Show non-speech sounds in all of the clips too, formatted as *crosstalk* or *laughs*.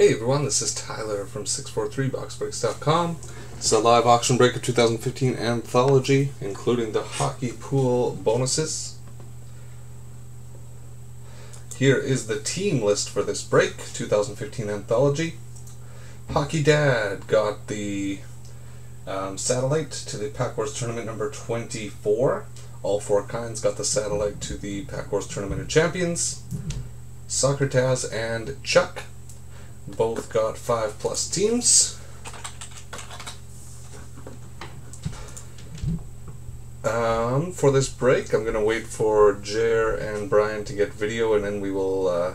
Hey everyone, this is Tyler from 643boxbreaks.com. It's a live auction break of 2015 anthology, including the hockey pool bonuses. Here is the team list for this break, 2015 anthology. Hockey Dad got the um, satellite to the Pack Wars tournament number 24. All four kinds got the satellite to the Pack Wars tournament of champions. Soccer Taz and Chuck both got five plus teams. Um, for this break, I'm gonna wait for Jer and Brian to get video, and then we will uh,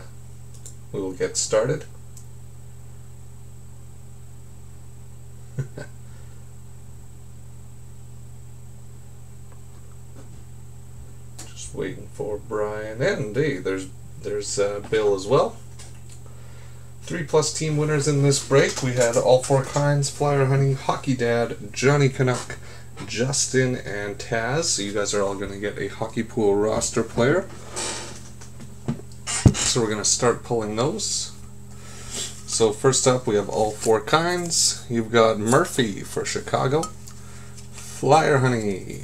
we will get started. *laughs* Just waiting for Brian, and hey, there's there's uh, Bill as well. Three plus team winners in this break. We had all four kinds Flyer Honey, Hockey Dad, Johnny Canuck, Justin, and Taz. So you guys are all going to get a hockey pool roster player. So we're going to start pulling those. So first up, we have all four kinds. You've got Murphy for Chicago, Flyer Honey.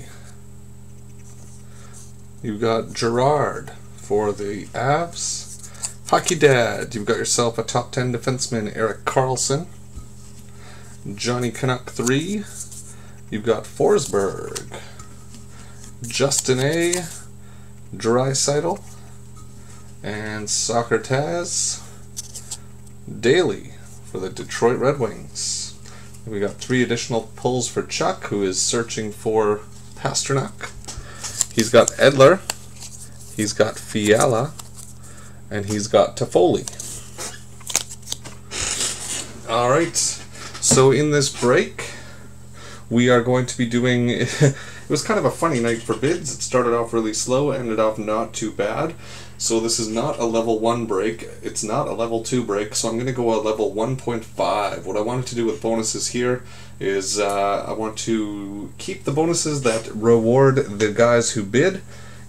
You've got Girard for the Avs. Hockey Dad, you've got yourself a top 10 defenseman, Erik Karlsson. Johnny Canuck 3, you've got Forsberg. Justin A, Draisaitl. And Soccer Taz, Daley for the Detroit Red Wings. We got three additional pulls for Chuck, who is searching for Pastrnak. He's got Edler, he's got Fiala, and he's got Toffoli. All right, so in this break, we are going to be doing. *laughs* it was kind of a funny night for bids. It started off really slow, ended off not too bad. So this is not a level 1 break, it's not a level 2 break, so I'm going to go a level 1.5. What I wanted to do with bonuses here is uh, I want to keep the bonuses that reward the guys who bid,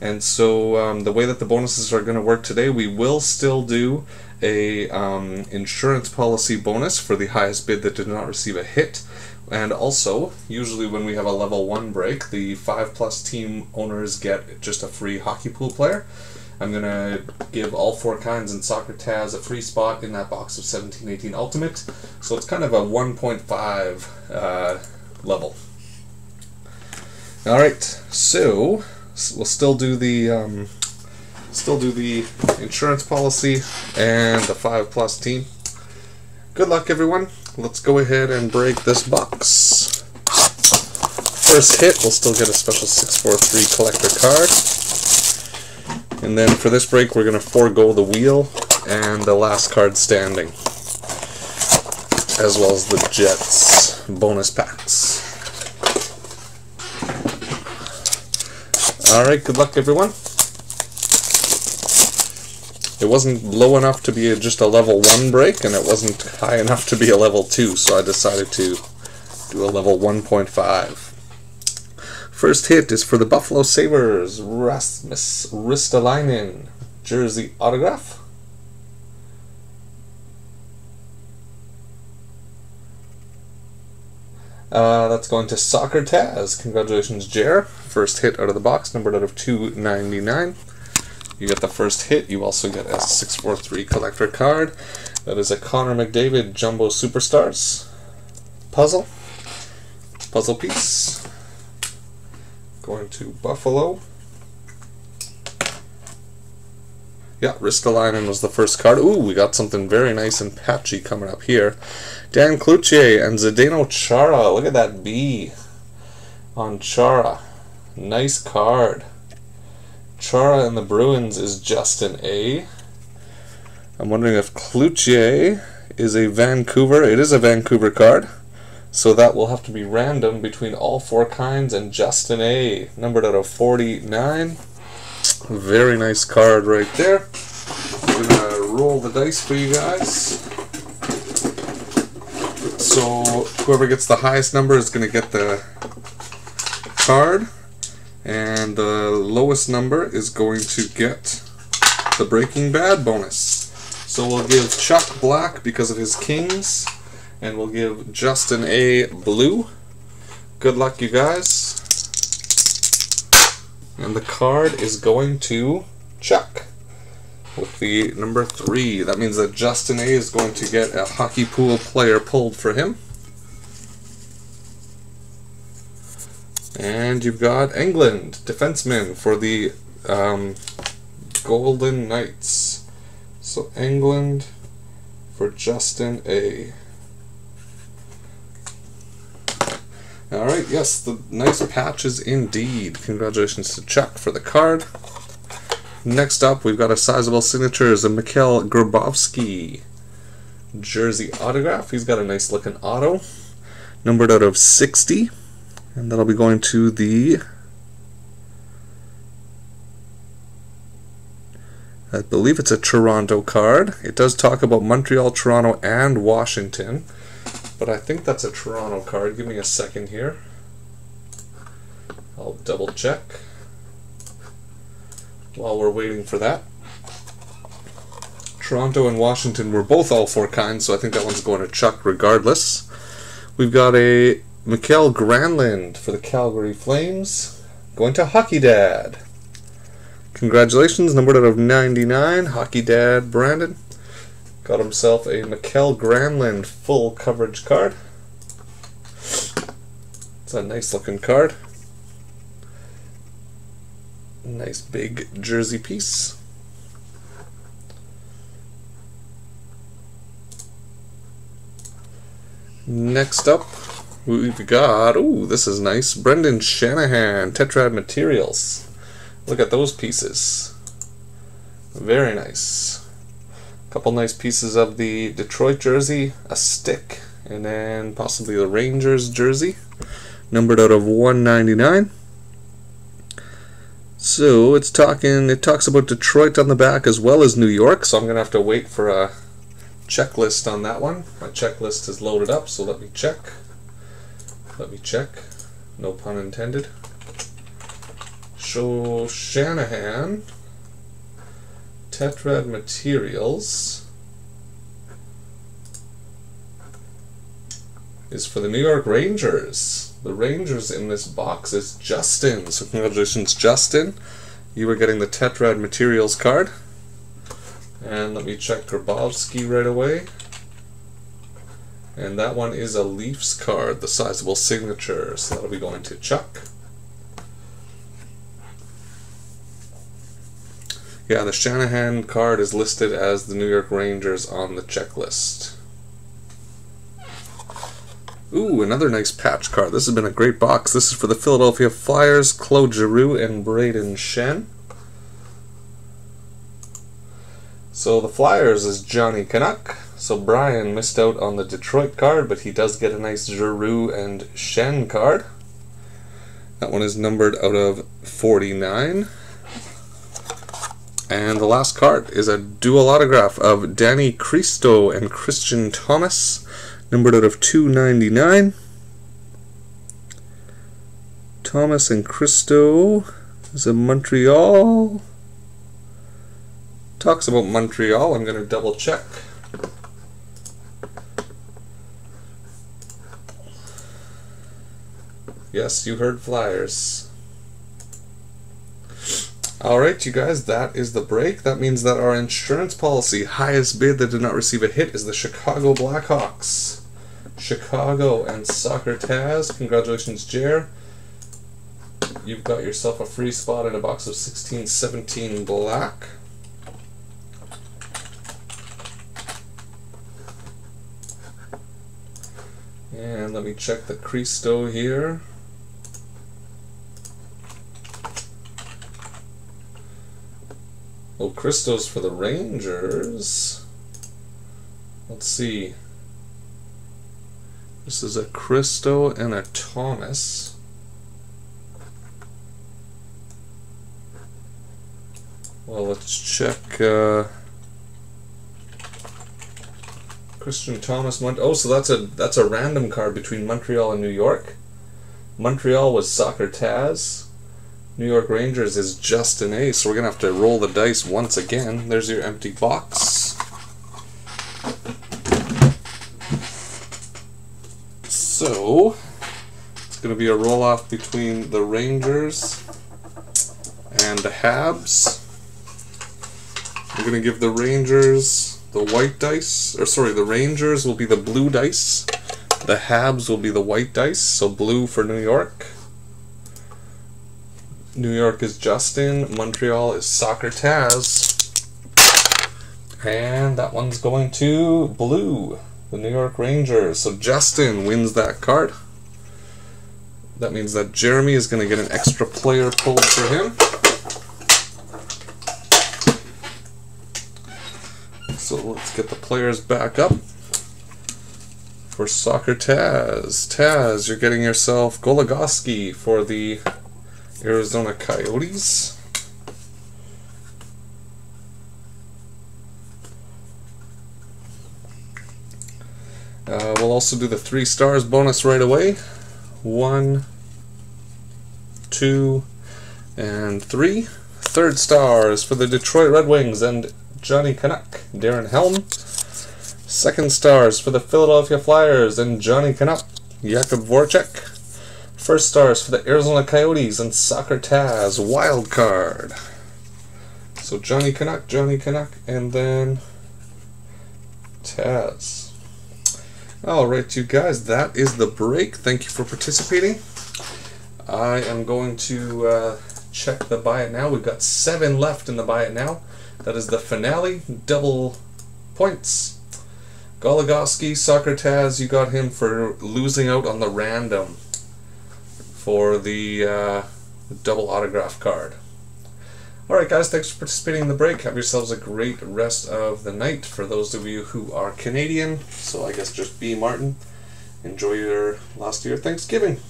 and so um, the way that the bonuses are going to work today, we will still do a um, insurance policy bonus for the highest bid that did not receive a hit. And also, usually when we have a level 1 break, the 5 plus team owners get just a free hockey pool player. I'm going to give all four kinds and Soccer Taz a free spot in that box of 1718 Ultimate. So it's kind of a 1.5 uh, level. Alright, so we'll still do the um, still do the insurance policy and the 5 plus team. Good luck everyone. Let's go ahead and break this box. First hit, we'll still get a special 643 collector card. And then for this break, we're going to forego the wheel and the last card standing, as well as the Jets bonus packs. Alright, good luck everyone. It wasn't low enough to be just a level 1 break, and it wasn't high enough to be a level 2, so I decided to do a level 1.5. First hit is for the Buffalo Sabres, Rasmus Ristolainen, jersey autograph. Uh, that's going to Soccer Taz. Congratulations, Jer. First hit out of the box, numbered out of 299. You get the first hit. You also get a 643 collector card. That is a Connor McDavid Jumbo Superstars puzzle. Puzzle piece. Going to Buffalo. Yeah, Ristolainen was the first card. Ooh, we got something very nice and patchy coming up here. Dan Cloutier and Zdeno Chara. Look at that B on Chara. Nice card. Chara and the Bruins is Justin A. I'm wondering if Cloutier is a Vancouver. It is a Vancouver card. So that will have to be random between all four kinds and Justin A. Numbered out of 49. Very nice card right there. I'm gonna roll the dice for you guys. So whoever gets the highest number is gonna get the card, and the lowest number is going to get the Breaking Bad bonus. So we'll give Chuck black because of his kings, and we'll give Justin A blue. Good luck, you guys. And the card is going to Chuck with the number three. That means that Justin A is going to get a hockey pool player pulled for him. And you've got Engelland, defenseman for the um, Golden Knights. So Engelland for Justin A. Alright, yes, the nice patches indeed. Congratulations to Chuck for the card. Next up, we've got a sizable signature is a Mikhail Grabovski jersey autograph. He's got a nice looking auto, numbered out of 60, and that'll be going to the I believe it's a Toronto card. It does talk about Montreal, Toronto, and Washington, but I think that's a Toronto card. Give me a second here. I'll double check while we're waiting for that. Toronto and Washington were both all four kinds, so I think that one's going to Chuck regardless. We've got a Mikael Granlund for the Calgary Flames, going to Hockey Dad. Congratulations, numbered out of 99, Hockey Dad Brandon. Got himself a Mikael Granlund full coverage card. It's a nice looking card. Nice big jersey piece. Next up, we've got, ooh, this is nice. Brendan Shanahan, Tetrad Materials. Look at those pieces. Very nice. Couple nice pieces of the Detroit jersey, a stick, and then possibly the Rangers jersey, numbered out of 199. So it's talking. It talks about Detroit on the back as well as New York. So I'm gonna have to wait for a checklist on that one. My checklist is loaded up, so let me check. Let me check. No pun intended. So Shanahan, Tetrad Materials is for the New York Rangers the Rangers in this box is Justin. So congratulations, Justin. You are getting the Tetrad Materials card. And let me check Grabovski right away. And that one is a Leafs card, the sizable signature. So that'll be going to Chuck. Yeah, the Shanahan card is listed as the New York Rangers on the checklist. Ooh, another nice patch card. This has been a great box. This is for the Philadelphia Flyers, Claude Giroux and Brayden Schenn. So the Flyers is Johnny Canuck. So Brian missed out on the Detroit card, but he does get a nice Giroux and Schenn card. That one is numbered out of 49. And the last card is a dual autograph of Danny Kristo and Christian Thomas numbered out of 299. Thomas and Kristo is a Montreal. Talks about Montreal. I'm going to double check. Yes, you heard Flyers. Alright, you guys, that is the break. That means that our insurance policy highest bid that did not receive a hit is the Chicago Blackhawks. Chicago and Soccer Taz. Congratulations, Jer. You've got yourself a free spot in a box of 1617 black. And let me check the Kristo here. Oh, Kristo's for the Rangers. Let's see. This is a Kristo and a Thomas. Well, let's check. Uh, Christian Thomas. Mont oh, so that's a that's a random card between Montreal and New York. Montreal was Soccer Taz. New York Rangers is Justin A. So we're going to have to roll the dice once again. There's your empty box. So, it's going to be a roll-off between the Rangers and the Habs. We're going to give the Rangers the white dice, or sorry, the Rangers will be the blue dice. The Habs will be the white dice, so blue for New York. New York is Justin, Montreal is Soccer Taz. And that one's going to blue, the New York Rangers. So Justin wins that card. That means that Jeremy is going to get an extra player pulled for him. So let's get the players back up. For Soccer Taz. Taz, you're getting yourself Goligoski for the Arizona Coyotes. Uh, we'll also do the three stars bonus right away. One, two, and three. Third stars for the Detroit Red Wings and Johnny Canuck, Darren Helm. Second stars for the Philadelphia Flyers and Johnny Canuck, Jakub Voracek. First stars for the Arizona Coyotes and Soccer Taz, wild card. So Johnny Canuck, Johnny Canuck, and then Taz. Alright, you guys, that is the break. Thank you for participating. I am going to uh, check the buy it now. We've got seven left in the buy it now. That is the finale, double points. Goligoski, Soccer Taz, you got him for losing out on the random for the uh, double autograph card. Alright guys, thanks for participating in the break. Have yourselves a great rest of the night. For those of you who are Canadian, so I guess just be Martin, enjoy your last year Thanksgiving.